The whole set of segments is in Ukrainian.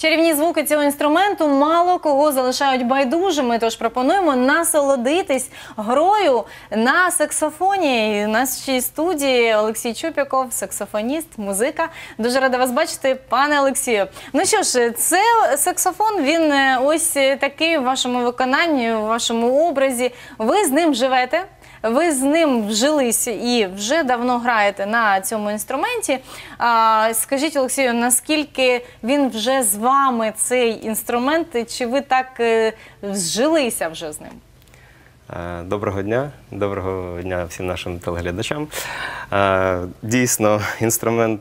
Чарівні звуки цього інструменту мало кого залишають байдужими, тож пропонуємо насолодитись грою на саксофоні. У нашій студії Олексій Чупіков, саксофоніст, музика. Дуже рада вас бачити, пане Олексію. Ну що ж, це саксофон. Він е, ось такий в вашому виконанні, в вашому образі. Ви з ним живете. Ви з ним вжилися і вже давно граєте на цьому інструменті. Скажіть, Олексію, наскільки він вже з вами цей інструмент? Чи ви так е, зжилися вже з ним? Е, Доброго дня, доброго дня всім нашим телеглядачам. Е, Дійсно, інструмент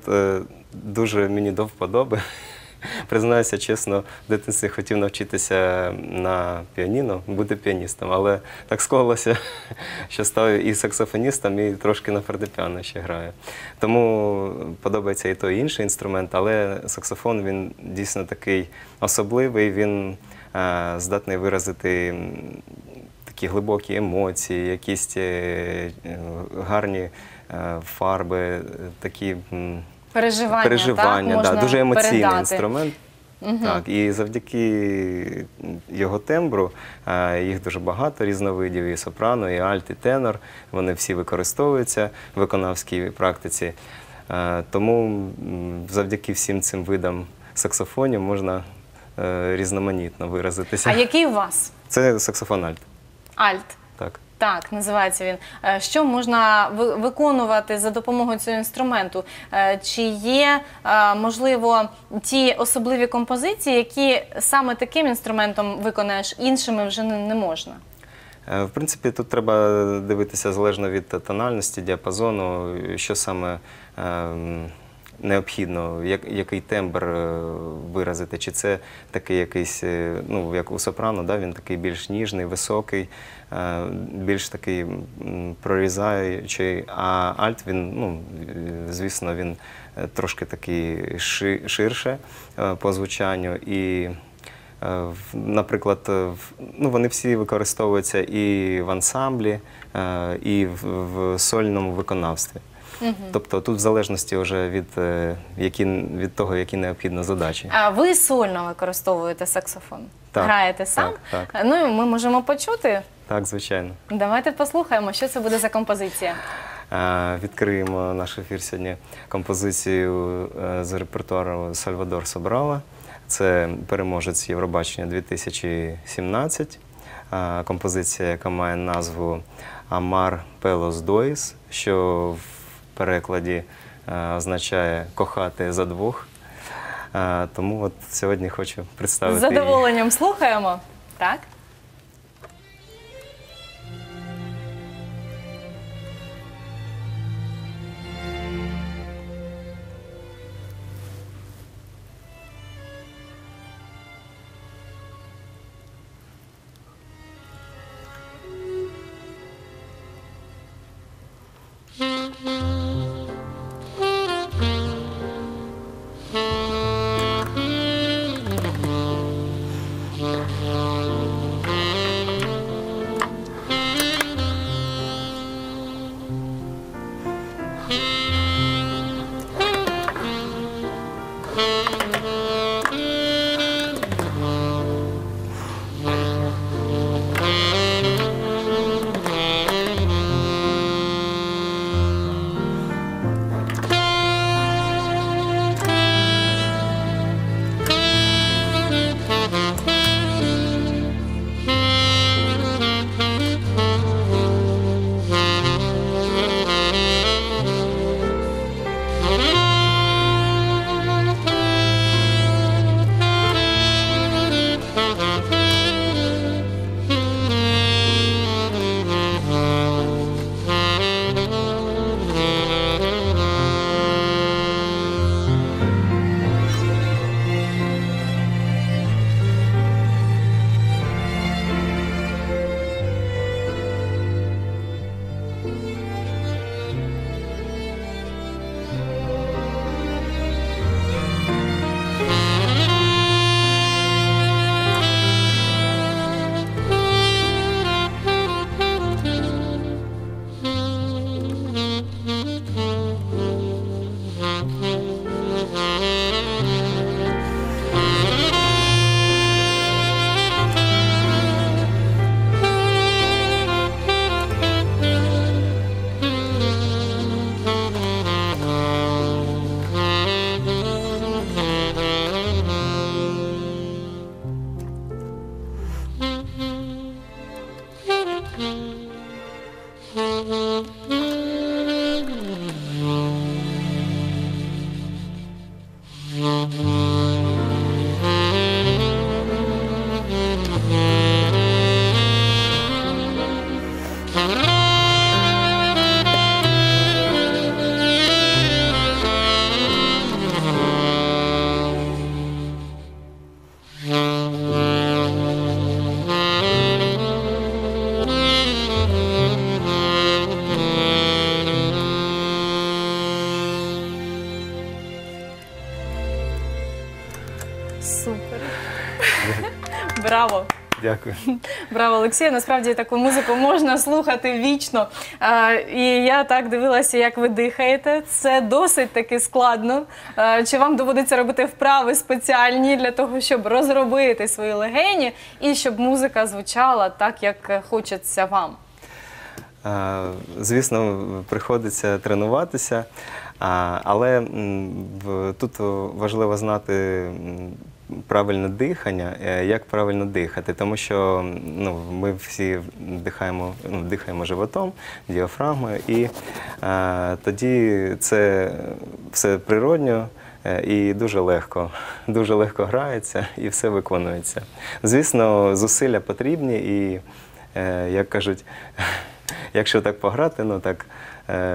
дуже мені до вподоби. Признаюся чесно, в дитинстві хотів навчитися на піаніно, бути піаністом, але так склалося, що став і саксофоністом, і трошки на фортепіано ще граю. Тому подобається і той і інший інструмент, але саксофон він дійсно такий особливий, він е, здатний виразити такі глибокі емоції, якісь е, гарні е, фарби, такі Переживання, переживання так? да, Можна дуже емоційний передати. інструмент. Так, і завдяки його тембру е, їх дуже багато різновидів, і сопрано, і альт, і тенор. Вони всі використовуються в виконавській практиці. Е, Тому завдяки всім цим видам саксофонів можна е, різноманітно виразитися. А який у вас? Це саксофон альт. Альт. Так. Так, називається він. Е, Що можна ви- виконувати за допомогою цього інструменту? Е, Чи є, е, можливо, ті особливі композиції, які саме таким інструментом виконаєш, іншими вже не можна? В принципі, тут треба дивитися залежно від тональності, діапазону, що саме ем, необхідно, як, який тембр е, виразити. Чи це такий якийсь, е, ну, як у сопрано, да, він такий більш ніжний, високий, е, більш такий прорізаючий, а альт, він, ну, звісно, він трошки такий ширше по звучанню. І Наприклад, ну, вони всі використовуються і в ансамблі, і в сольному виконавстві. Тобто тут в залежності вже від, е, які, від того, які необхідні задачі. А ви сольно використовуєте саксофон? Так, Граєте сам? так, Е, Ну і ми можемо почути. Так, звичайно. Давайте послухаємо, що це буде за композиція. Е, Відкриємо наш ефір сьогодні композицію е, з репертуару Сальвадор Собрала. Це переможець Євробачення 2017. Е, Композиція, яка має назву Амар Пелос Доїс, що в перекладі е, означає кохати за двох. Е, Тому от сьогодні хочу З представити. її. задоволенням слухаємо. Так? Música Дякую. Браво, Олексію. Насправді таку музику можна слухати вічно. А, і я так дивилася, як ви дихаєте. Це досить таки складно. А, чи вам доводиться робити вправи спеціальні для того, щоб розробити свої легені і щоб музика звучала так, як хочеться вам? Е, Звісно, приходиться тренуватися, а, але м, в- тут важливо знати м, правильне дихання, е, як правильно дихати, тому що ну, ми всі дихаємо, ну, дихаємо животом, діафрагмою, і е, тоді це все природньо. е, І дуже легко, дуже легко грається і все виконується. Звісно, зусилля потрібні, і, е, як кажуть, якщо так пограти, ну так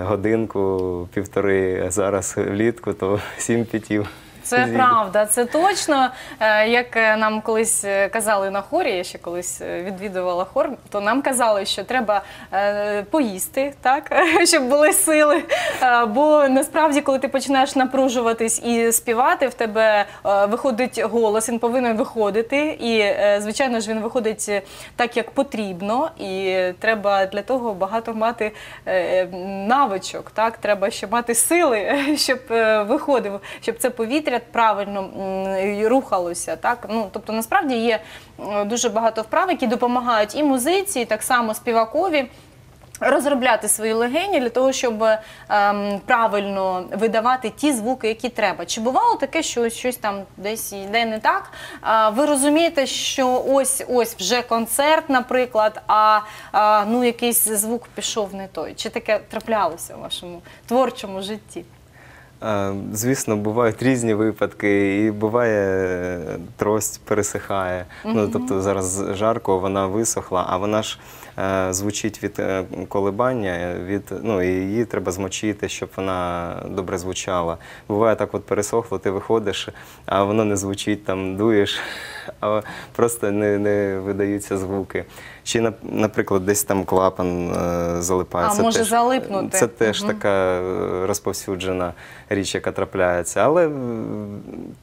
годинку, півтори, зараз влітку, то сім п'ятів. Це правда, це точно. Е, Як е, нам колись е, казали на хорі, я ще колись відвідувала хор, то нам казали, що треба поїсти, так, щоб були сили. Бо насправді, коли ти починаєш напружуватись і співати, в тебе виходить голос, він повинен виходити. І, звичайно ж, він виходить так, як потрібно. І треба для того багато мати навичок. Так, треба ще мати сили, щоб виходив, щоб це повітря правильно рухалося. Так, ну тобто насправді є е, дуже багато вправ, які допомагають і музиці, і так само співакові. Розробляти свої легені для того, щоб ем, правильно видавати ті звуки, які треба. Чи бувало таке, що щось там десь йде не так? А, ви розумієте, що ось ось вже концерт, наприклад, а, а ну якийсь звук пішов не той. Чи таке траплялося у вашому творчому житті? Звісно, бувають різні випадки, і буває е, трость пересихає. Ну, тобто зараз жарко, вона висохла, а вона ж звучить від е, колебання, від, ну, і її треба змочити, щоб вона добре звучала. Буває так, от пересохло, ти виходиш, а воно не звучить, там дуєш, а просто не, не видаються звуки. Чи, наприклад, десь там клапан е, залипає. А, Це може теж- залипнути. Це теж така е, розповсюджена річ, яка трапляється. Але е,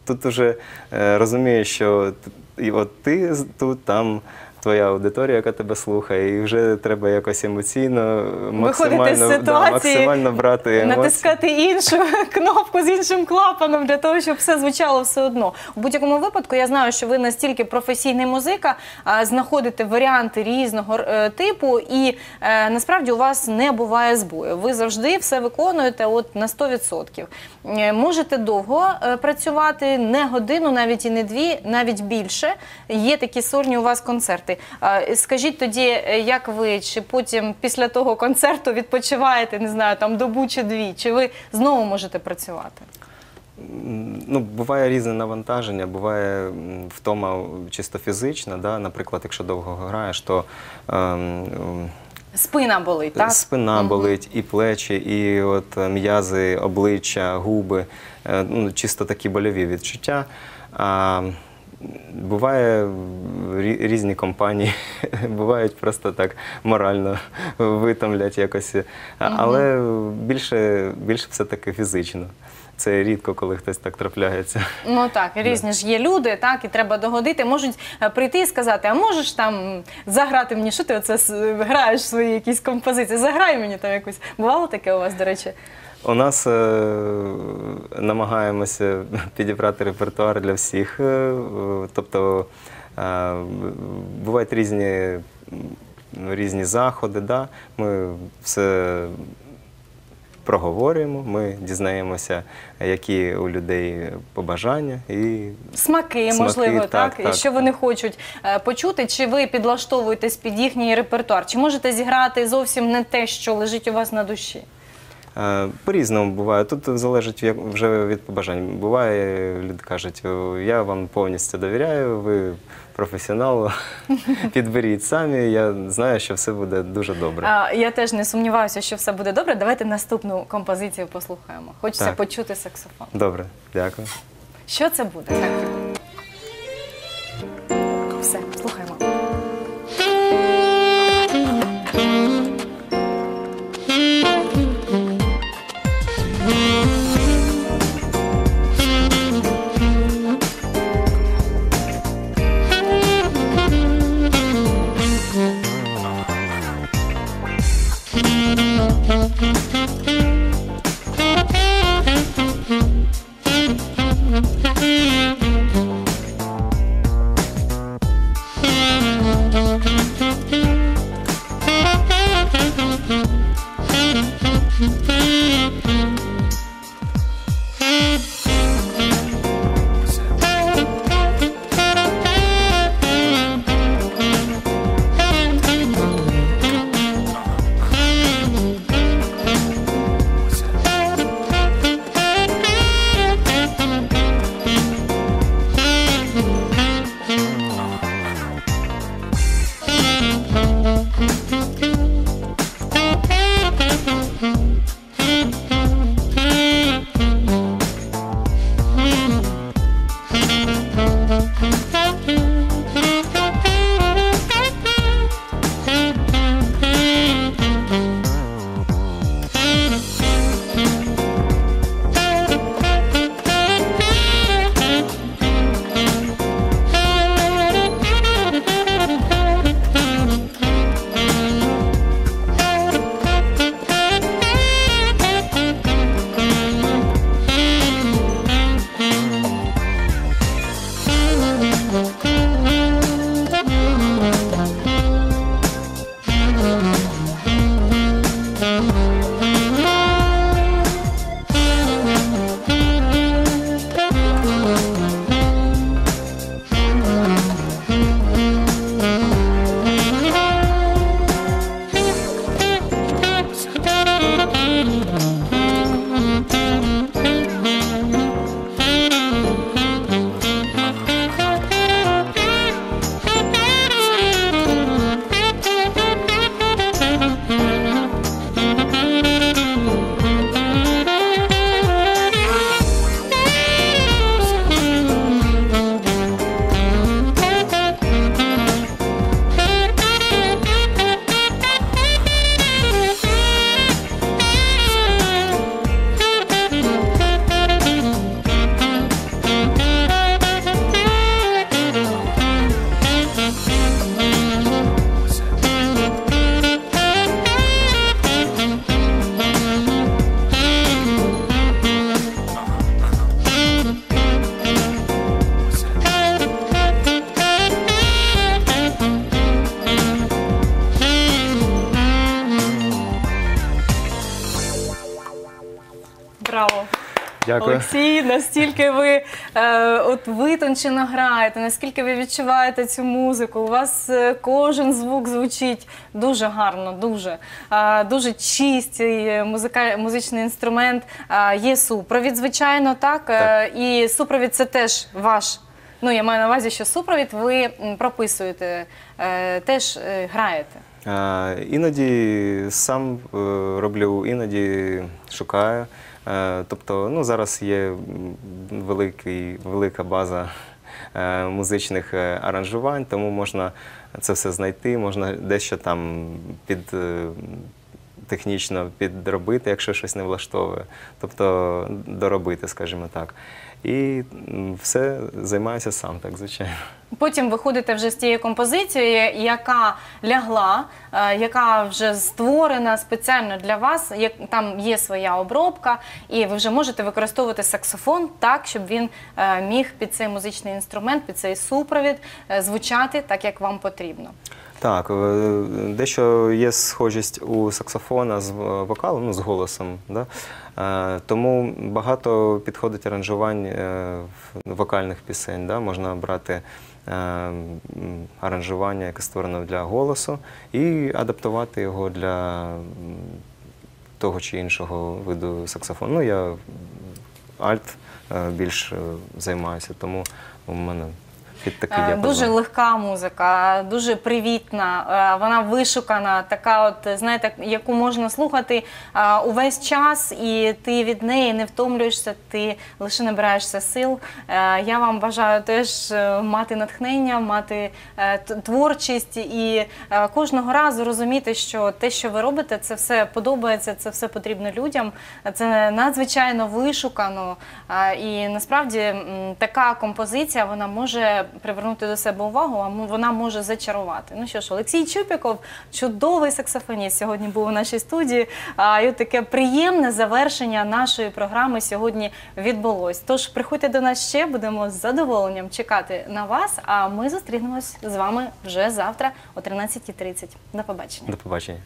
тут уже е, розумієш, що і от ти тут, там твоя аудиторія, яка тебе слухає, і вже треба якось емоційно, максимально, з ситуації, максимально брати емоції. натискати іншу кнопку з іншим клапаном для того, щоб все звучало все одно. У будь-якому випадку я знаю, що ви настільки професійний музика, а, знаходите варіанти різного е, типу, і е, насправді у вас не буває збою. Ви завжди все виконуєте от на 100%. Е, Можете довго працювати, не годину, навіть і не дві, навіть більше. Є такі сольні у вас концерти. А, Скажіть тоді, е, як ви, чи потім після того концерту відпочиваєте, не знаю, там добу чи дві, чи ви знову можете працювати? Ну, буває різне навантаження, буває втома чисто фізична. Да? Наприклад, якщо довго граєш, то ем, ем, Спина болить, так? Спина болить, і плечі, і от е, м'язи, обличчя, губи, Е, ну, чисто такі больові відчуття. А, буває різні компанії, бувають просто так морально витомлять якось. Але більше, більше все-таки фізично. Це рідко, коли хтось так трапляється. Ну так, різні ж є люди, так, і треба догодити. Можуть е, прийти і сказати, а можеш там заграти мені, що ти оце с- граєш свої якісь композиції? Заграй мені там якусь. Бувало таке у вас, до речі? У нас е, намагаємося підібрати репертуар для всіх. е, е, Тобто е, бувають різні, м, різні заходи. Да? Ми все проговорюємо, ми дізнаємося, які у людей побажання і Смаки, Смаки, можливо, так, так, і що так. вони хочуть е, почути, чи ви підлаштовуєтесь під їхній репертуар, чи можете зіграти зовсім не те, що лежить у вас на душі? Е, По-різному буває. Тут залежить вже від побажань. Буває, люди кажуть, я вам повністю довіряю, ви професіонал, підберіть самі. Я знаю, що все буде дуже добре. Я теж не сумніваюся, що все буде добре. Давайте наступну композицію послухаємо. Хочеться Так. почути саксофон. Добре, дякую. Що це буде? Олексій, настільки ви е, от витончено граєте, наскільки ви відчуваєте цю музику. У вас е, кожен звук звучить дуже гарно, дуже, е, дуже чистий музика, музичний інструмент. Е, є супровід, звичайно, так. Е, і супровід це теж ваш. Ну, я маю на увазі, що супровід ви прописуєте, е, теж е, граєте. Іноді сам е, роблю, іноді шукаю. Е, Тобто, ну, зараз є великий, велика база е, музичних е, аранжувань, тому можна це все знайти, можна дещо там під. Технічно підробити, якщо щось не влаштовує, тобто доробити, скажімо так. І все займаюся сам, так звичайно. Потім виходите вже з тією композицією, яка лягла, е, яка вже створена спеціально для вас. як- Там є своя обробка, і ви вже можете використовувати саксофон так, щоб він е, міг під цей музичний інструмент, під цей супровід е, звучати так, як вам потрібно. Так, е, дещо є схожість у саксофона з вокалом, ну, з голосом. Да? Е, Тому багато підходить аранжувань е, в- вокальних пісень. Да? Можна брати е, аранжування, яке створено для голосу, і адаптувати його для того чи іншого виду саксофону. Ну, я альт е, більш е, займаюся, тому у мене під такий Е, діапазон. Дуже легка музика, дуже привітна, е, вона вишукана, така, от знаєте, яку можна слухати е, увесь час, і ти від неї не втомлюєшся, ти лише набираєшся сил. Я вам бажаю теж мати натхнення, мати творчість і кожного разу розуміти, що те, що ви робите, це все подобається, це все потрібно людям. Це надзвичайно вишукано. І насправді така композиція вона може привернути до себе увагу, а вона може зачарувати. Ну що ж, Олексій Чупіков, чудовий саксофоніст, сьогодні був у нашій студії. А, І таке приємне завершення нашої програми сьогодні відбулось. Тож приходьте до нас ще, будемо з задоволенням чекати на вас. А ми зустрінемось з вами вже завтра о 13.30. До побачення. До побачення.